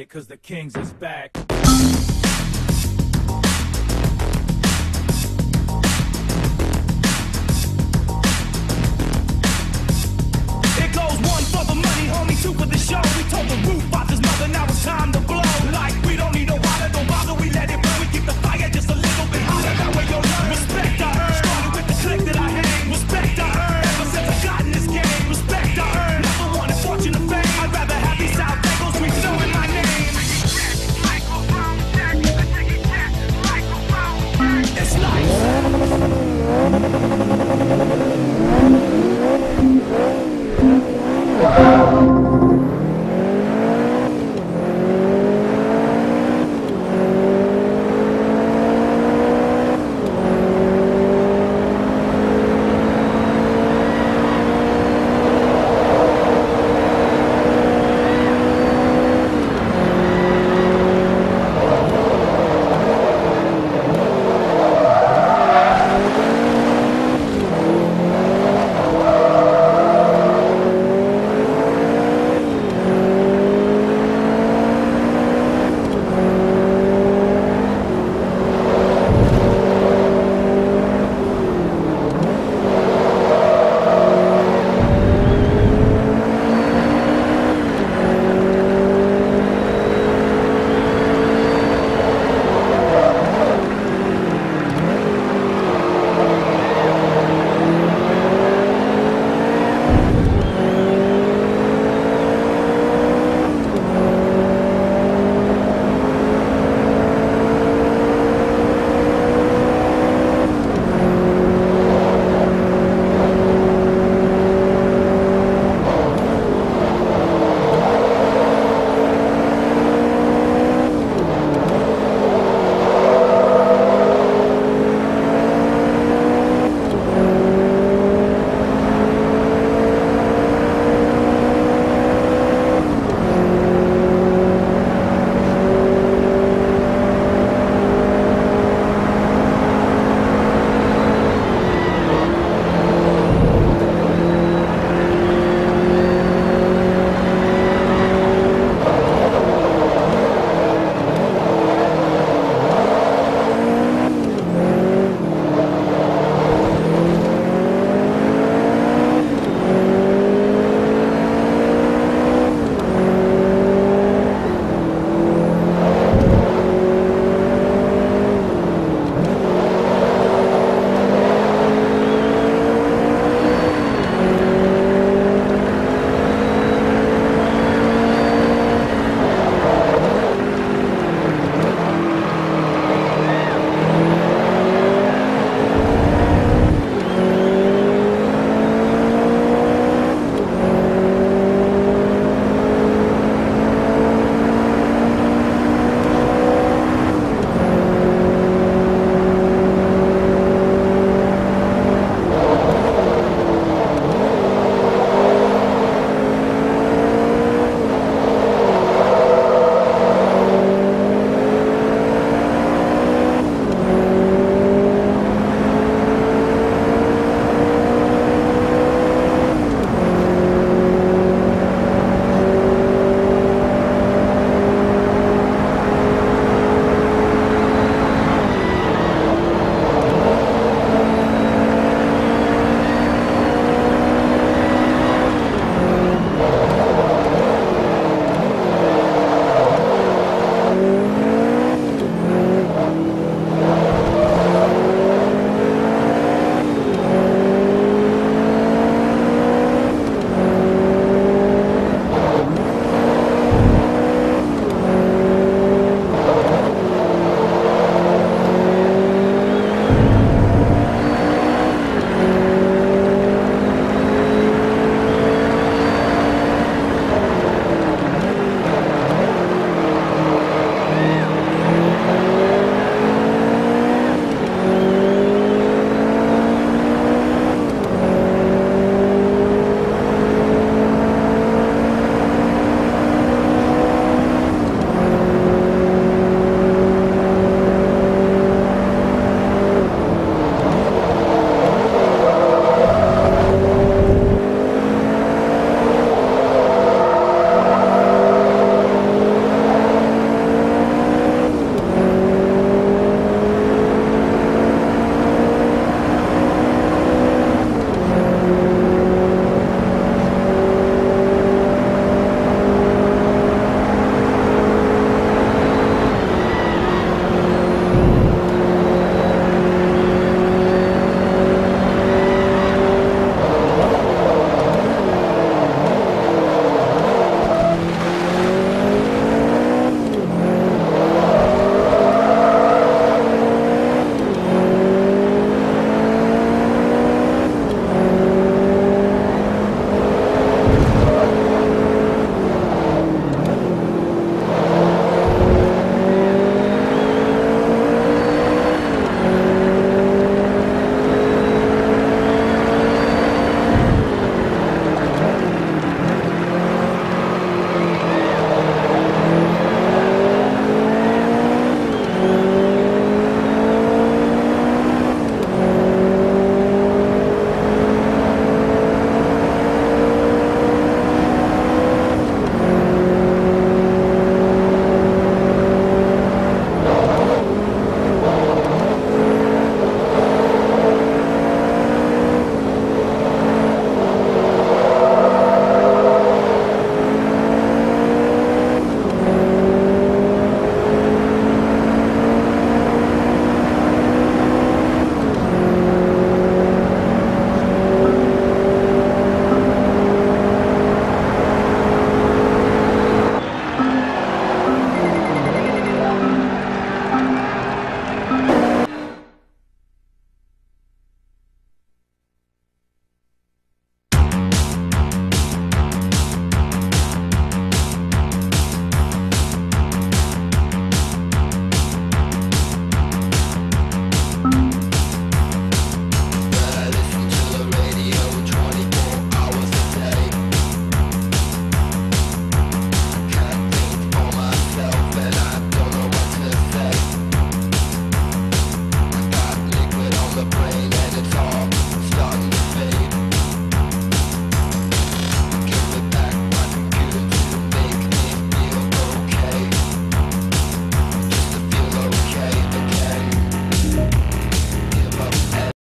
play, cause the Kings is back. It goes one for the money, homie, two for the show. We told the roof about this mother, now it's time to